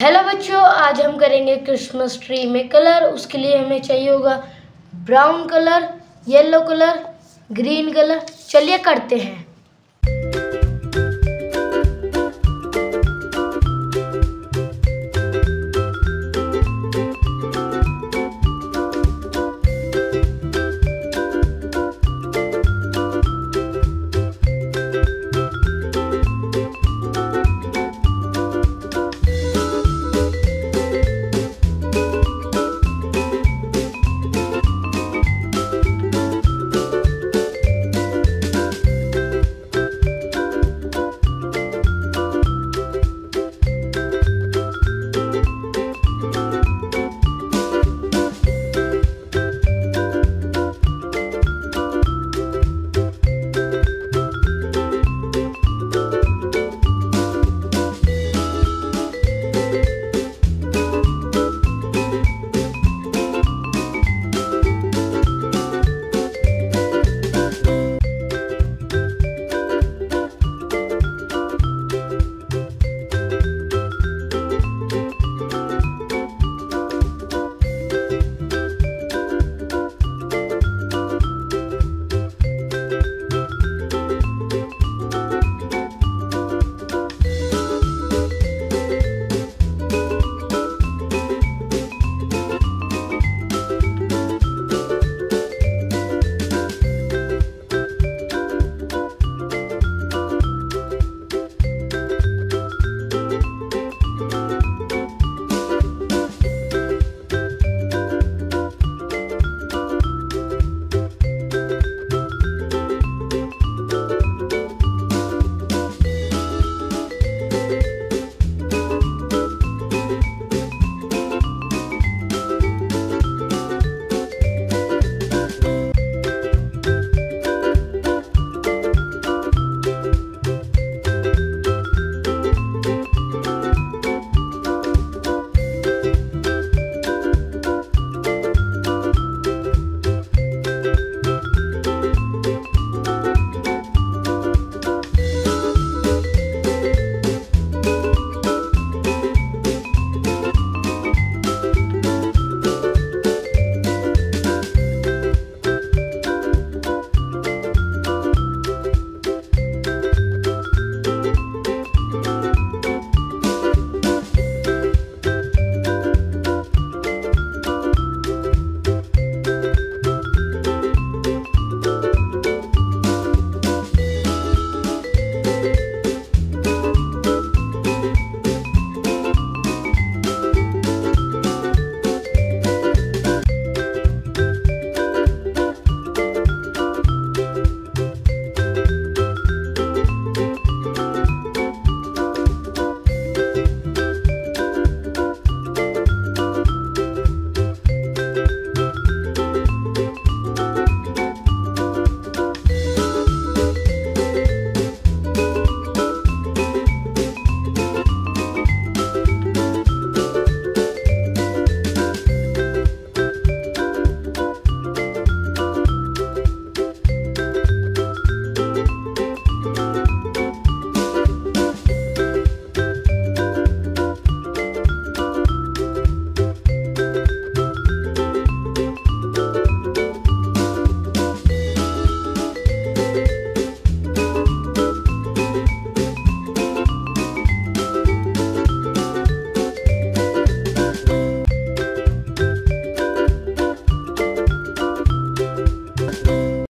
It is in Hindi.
हेलो बच्चों, आज हम करेंगे क्रिसमस ट्री में कलर उसके लिए हमें चाहिए होगा brown colour yellow colour green colour चलिए करते हैं।